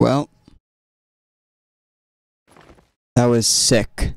Well, that was sick.